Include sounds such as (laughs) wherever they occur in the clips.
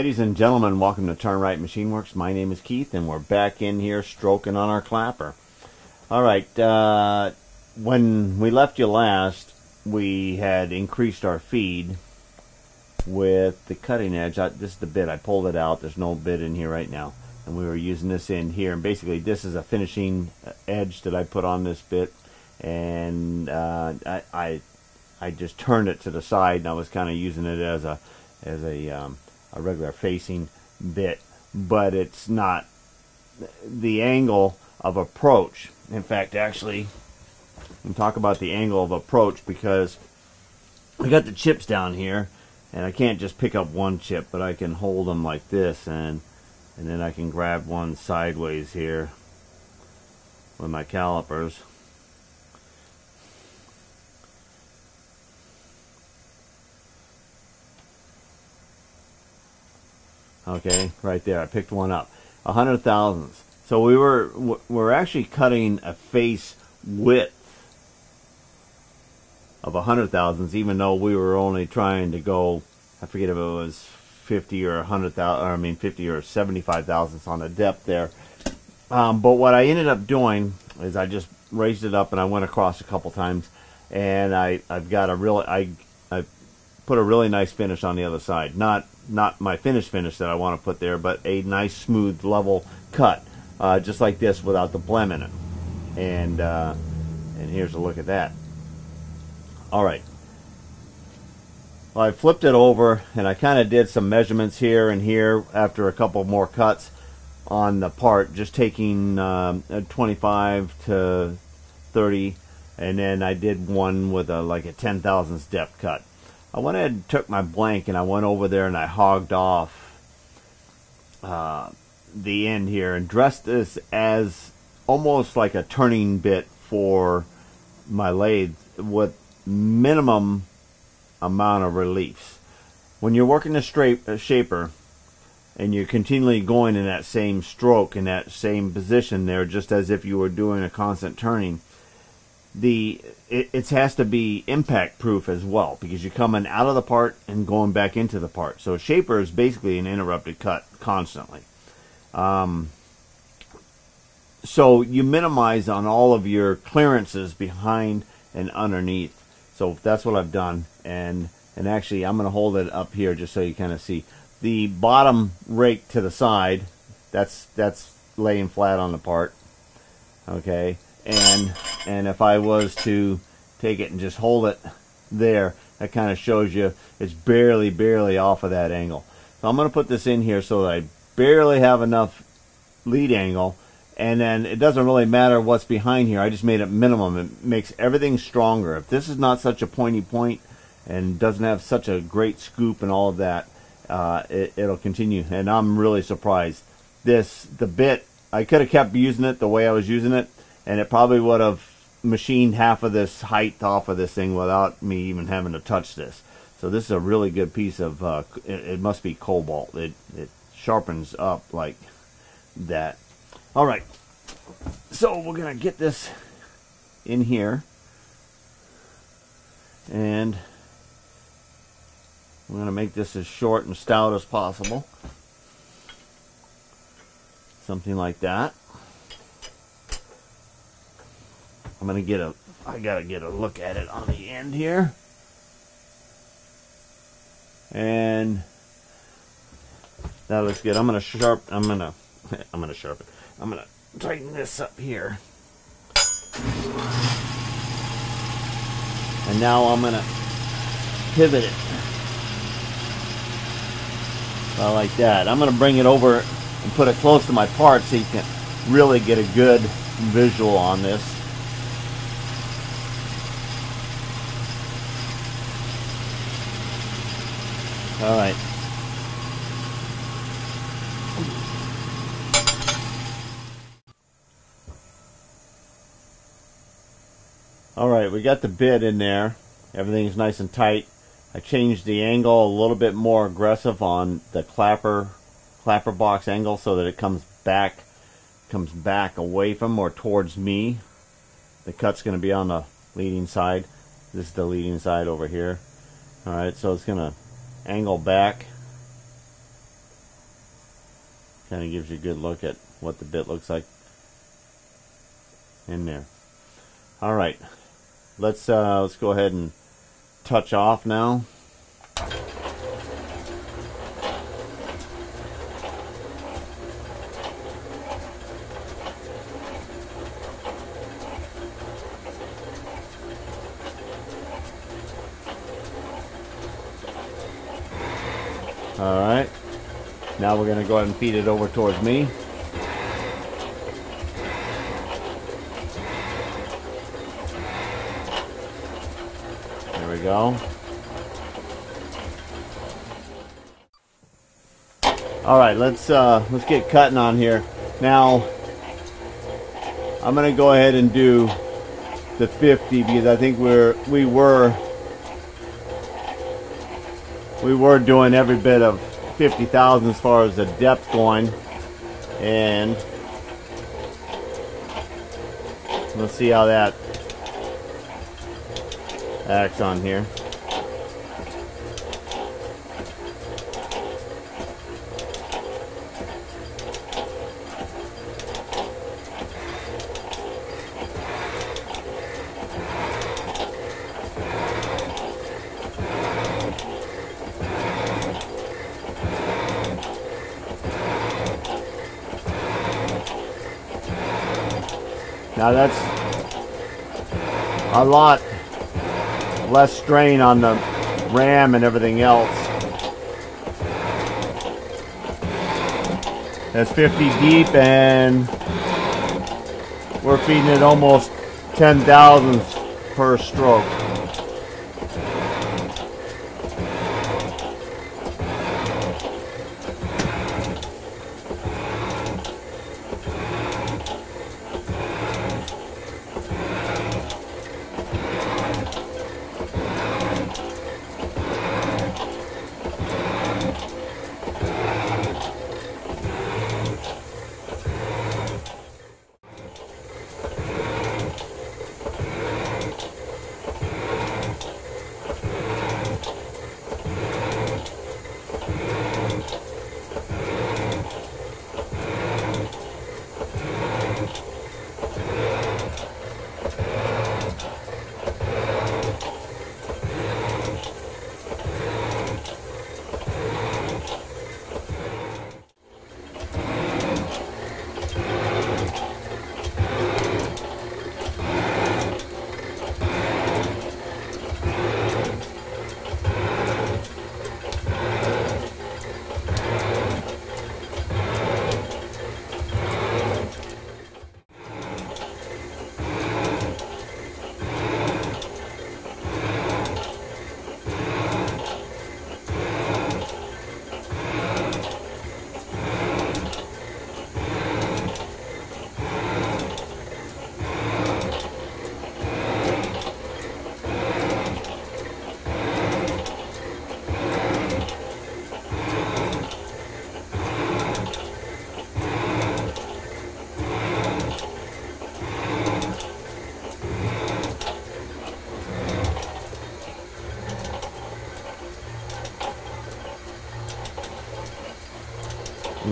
Ladies and gentlemen, welcome to Turn Wright Machine Works. My name is Keith, and we're back in here stroking on our clapper. All right, uh, when we left you last, we had increased our feed with the cutting edge. I, this is the bit. I pulled it out. There's no bit in here right now. And we were using this in here. And basically, this is a finishing edge that I put on this bit. And uh, I, I, I just turned it to the side, and I was kind of using it as a as a um, a regular facing bit, but it's not the angle of approach. In fact, actually, we talk about the angle of approach because we got the chips down here, and I can't just pick up one chip, but I can hold them like this, and and then I can grab one sideways here with my calipers. Okay, right there. I picked one up. A hundred thousandths. So we were we're actually cutting a face width of a hundred thousandths, even though we were only trying to go. I forget if it was fifty or a hundred thousand. I mean, fifty or seventy-five thousandths on the depth there. Um, but what I ended up doing is I just raised it up and I went across a couple times, and I I've got a really I I put a really nice finish on the other side. Not not my finish finish that I want to put there, but a nice smooth level cut, uh, just like this without the blem in it. And uh, and here's a look at that. All right. Well, I flipped it over and I kind of did some measurements here and here after a couple more cuts on the part, just taking um, 25 to 30, and then I did one with a like a 10 thousandths depth cut. I went ahead and took my blank and I went over there and I hogged off uh, the end here and dressed this as almost like a turning bit for my lathe with minimum amount of reliefs. When you're working a straight a shaper and you're continually going in that same stroke in that same position there just as if you were doing a constant turning the it, it has to be impact proof as well because you're coming out of the part and going back into the part. So shaper is basically an interrupted cut constantly. Um, so you minimize on all of your clearances behind and underneath. So that's what I've done, and and actually I'm going to hold it up here just so you kind of see the bottom rake to the side. That's that's laying flat on the part. Okay, and and if I was to take it and just hold it there that kind of shows you it's barely barely off of that angle. So I'm going to put this in here so that I barely have enough lead angle and then it doesn't really matter what's behind here. I just made it minimum. It makes everything stronger. If this is not such a pointy point and doesn't have such a great scoop and all of that uh, it, it'll continue. And I'm really surprised. This the bit I could have kept using it the way I was using it and it probably would have machined half of this height off of this thing without me even having to touch this. So this is a really good piece of, uh, it, it, must be cobalt. It, it sharpens up like that. All right, so we're going to get this in here. And we're going to make this as short and stout as possible. Something like that. I'm gonna get a I gotta get a look at it on the end here. And that looks good. I'm gonna sharp I'm gonna (laughs) I'm gonna sharpen. I'm gonna tighten this up here. And now I'm gonna pivot it. I like that. I'm gonna bring it over and put it close to my part so you can really get a good visual on this. All right. All right, we got the bit in there. Everything's nice and tight. I changed the angle a little bit more aggressive on the clapper clapper box angle so that it comes back comes back away from or towards me. The cut's going to be on the leading side. This is the leading side over here. All right, so it's going to angle back. Kind of gives you a good look at what the bit looks like in there. All right. Let's uh, let's go ahead and touch off now. Alright. Now we're going to go ahead and feed it over towards me. There we go. All right, let's uh, let's get cutting on here. Now, I'm gonna go ahead and do the 50 because I think we're we were we were doing every bit of 50,000 as far as the depth going and let's see how that acts on here Now that's a lot less strain on the ram and everything else. That's 50 deep and we're feeding it almost 10 thousandths per stroke.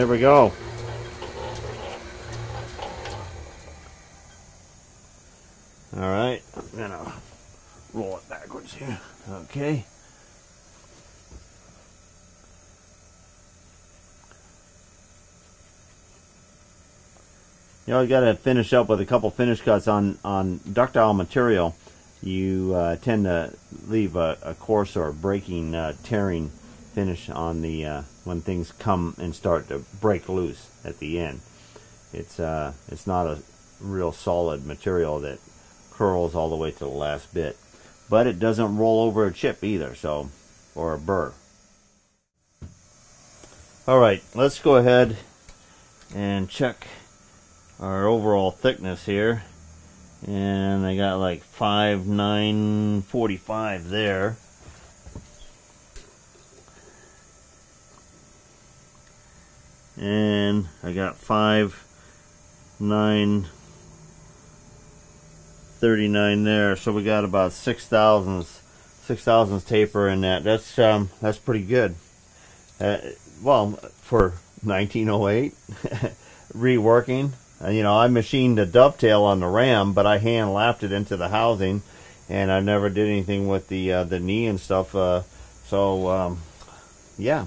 There we go. All right, I'm gonna roll it backwards here. Okay. You you got to finish up with a couple finish cuts on on ductile material. You uh, tend to leave a, a coarse or breaking, uh, tearing finish on the uh, when things come and start to break loose at the end. It's uh, it's not a real solid material that curls all the way to the last bit, but it doesn't roll over a chip either, so or a burr. All right, let's go ahead and check our overall thickness here. And I got like 5, 9, 45 there. And I got 5, 9, 39 there. So we got about 6 thousandths, 6 thousandths taper in that. That's, um, that's pretty good. Uh, well, for 1908, (laughs) reworking. Uh, you know, I machined a dovetail on the ram, but I hand lapped it into the housing, and I never did anything with the uh, the knee and stuff. Uh, so, um, yeah.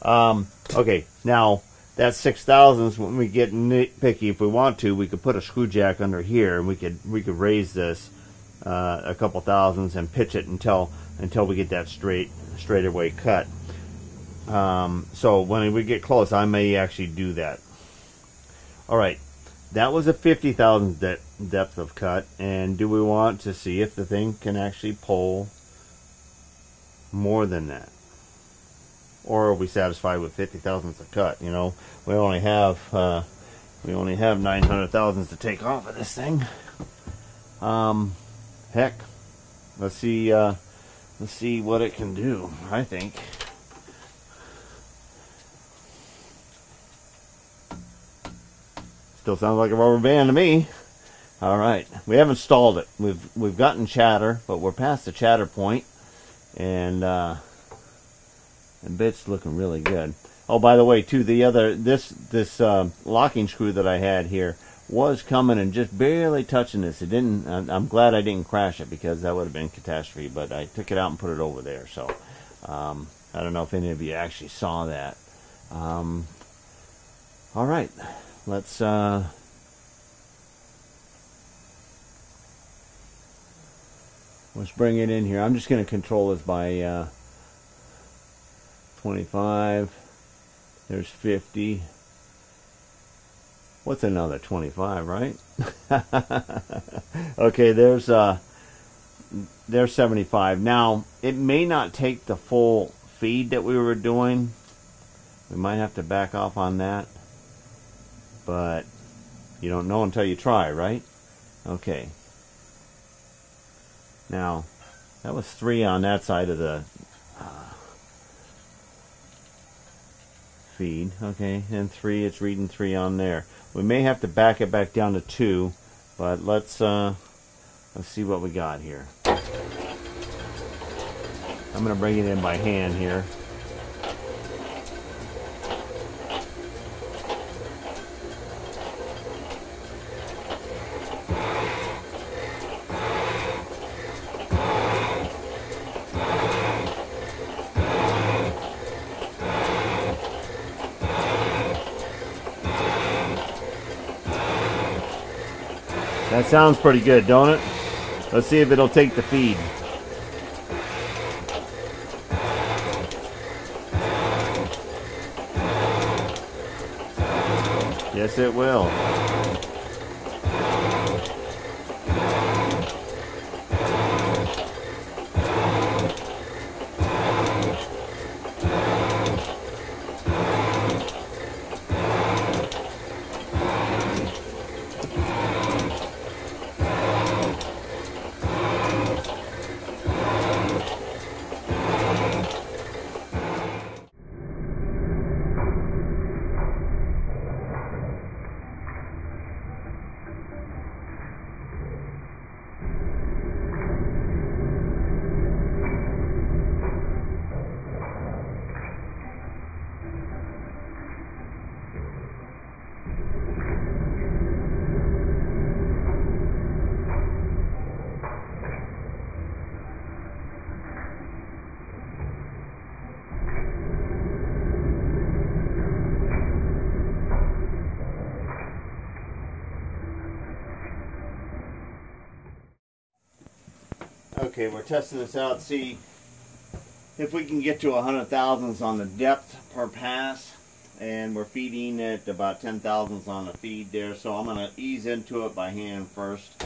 Um, okay, now that six thousands. When we get nitpicky, if we want to, we could put a screw jack under here, and we could we could raise this uh, a couple thousands and pitch it until until we get that straight straightaway cut. Um, so when we get close, I may actually do that. All right, that was a 50 thousandths de depth of cut. And do we want to see if the thing can actually pull more than that? Or are we satisfied with 50 thousandths of cut? You know, we only have, uh, we only have 900 thousandths to take off of this thing. Um, heck, let's see, uh, let's see what it can do, I think. Still sounds like a rubber band to me. All right, we haven't stalled it. We've we've gotten chatter, but we're past the chatter point, and uh, the bit's looking really good. Oh, by the way, too, the other this this uh, locking screw that I had here was coming and just barely touching this. It didn't. I'm glad I didn't crash it because that would have been catastrophe. But I took it out and put it over there. So um, I don't know if any of you actually saw that. Um, all right let's uh, let's bring it in here. I'm just going to control this by uh, 25. There's 50. What's another 25, right? (laughs) okay, there's uh, there's 75. Now, it may not take the full feed that we were doing. We might have to back off on that but you don't know until you try, right? Okay. Now, that was three on that side of the feed. Okay, and three, it's reading three on there. We may have to back it back down to two, but let's uh, let's see what we got here. I'm going to bring it in by hand here. That sounds pretty good, don't it? Let's see if it'll take the feed. Yes, it will. Okay, we're testing this out, see if we can get to a hundred thousandths on the depth per pass. And we're feeding at about ten thousandths on the feed there. So I'm going to ease into it by hand first.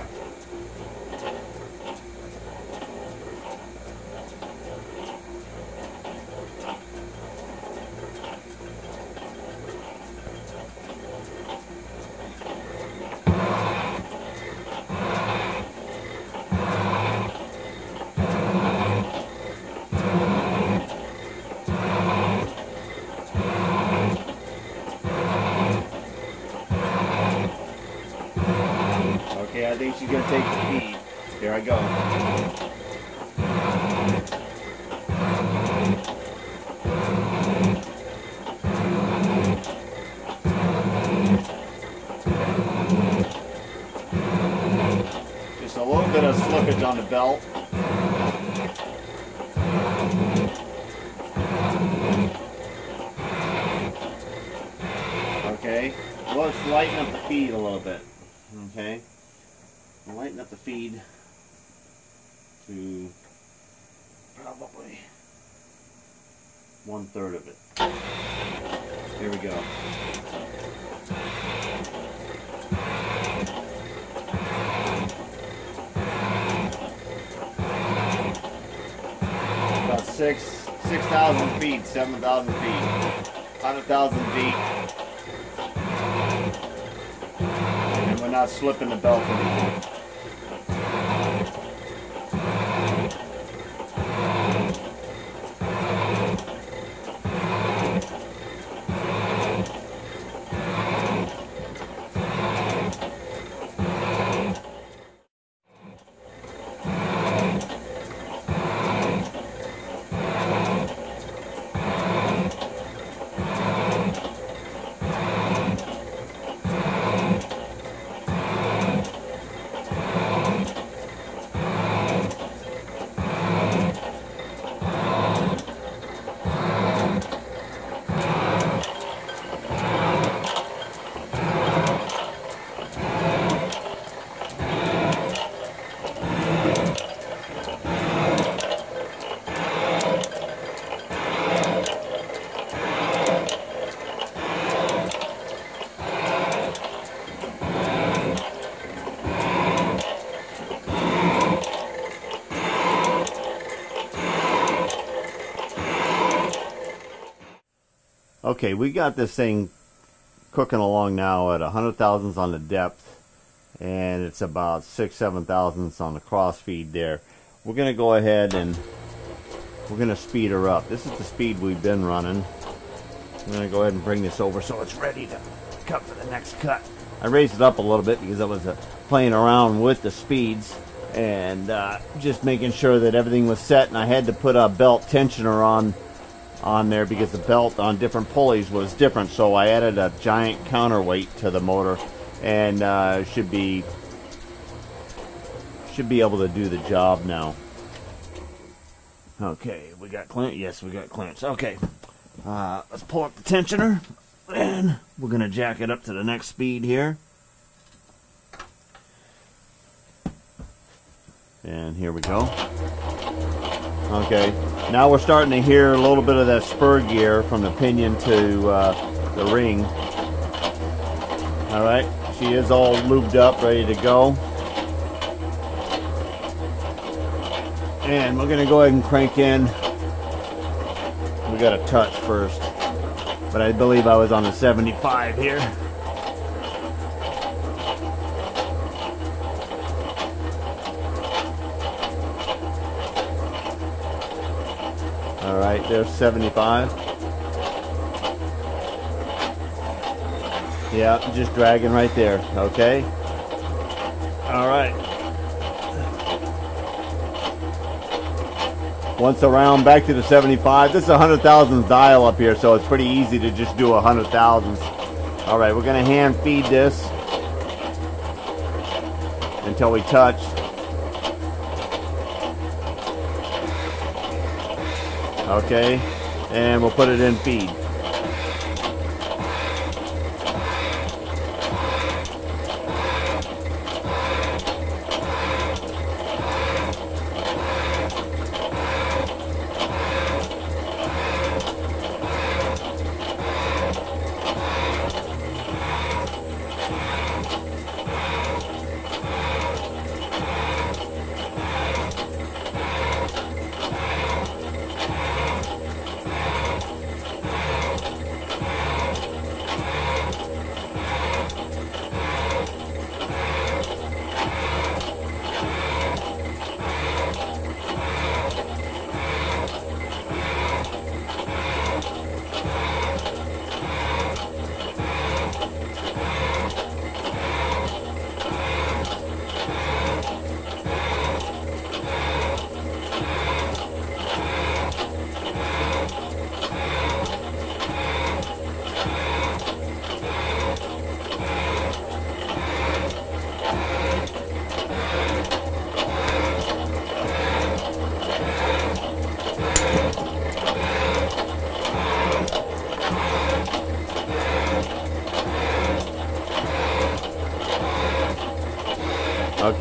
think she's going to take the feed. Here I go. A little bit of slippage on the belt. Okay, let's lighten up the feed a little bit. Okay, lighten up the feed to probably one third of it. Here we go. Six, six thousand feet, seven thousand feet, hundred thousand feet, and we're not slipping the belt anymore. Okay, we got this thing cooking along now at a hundred thousandths on the depth, and it's about six, seven thousandths on the cross feed there. We're gonna go ahead and we're gonna speed her up. This is the speed we've been running. I'm gonna go ahead and bring this over so it's ready to cut for the next cut. I raised it up a little bit because I was uh, playing around with the speeds and uh, just making sure that everything was set and I had to put a belt tensioner on on there because the belt on different pulleys was different. So I added a giant counterweight to the motor and uh, should be should be able to do the job now. Okay we got clamp yes we got clamps okay uh, let's pull up the tensioner and we're gonna jack it up to the next speed here. And here we go Okay, now we're starting to hear a little bit of that spur gear from the pinion to uh, the ring. All right, she is all lubed up, ready to go. And we're gonna go ahead and crank in. We got a touch first, but I believe I was on a 75 here. There's 75. Yeah, just dragging right there, okay? All right. Once around, back to the 75. This is a 100,000 dial up here, so it's pretty easy to just do a 100,000. All right, we're going to hand feed this until we touch. Okay, and we'll put it in feed.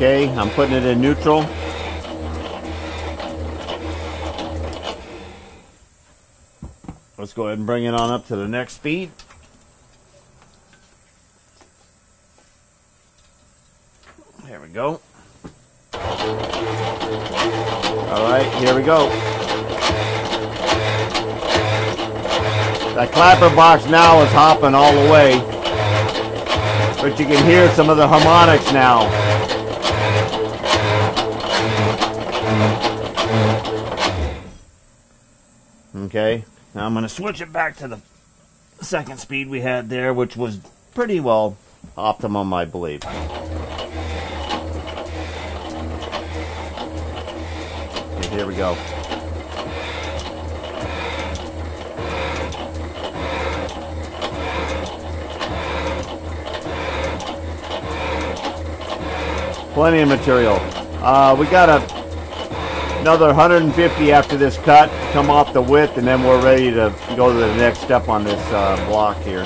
Okay, I'm putting it in neutral. Let's go ahead and bring it on up to the next speed. There we go. All right, here we go. That clapper box now is hopping all the way. But you can hear some of the harmonics now. Okay, now I'm going to switch it back to the second speed we had there, which was pretty well optimum, I believe. Okay, here we go. Plenty of material. Uh, we got a, another 150 after this cut, come off the width, and then we're ready to go to the next step on this uh, block here.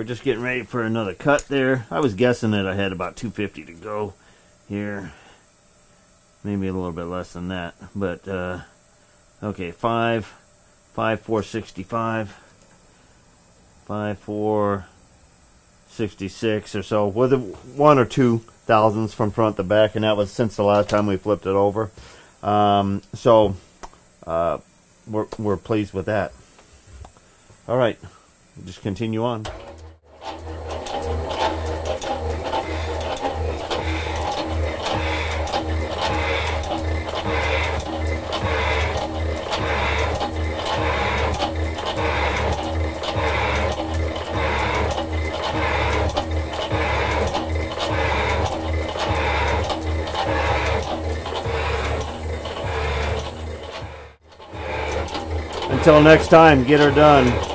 We're just getting ready for another cut there. I was guessing that I had about 250 to go here. Maybe a little bit less than that. But, uh, okay, 5, 5, 4, 65, 5, 4, 66 or so, with one or two thousandths from front to back, and that was since the last time we flipped it over. Um, so, uh, we're, we're pleased with that. All right just continue on. Until next time, get her done.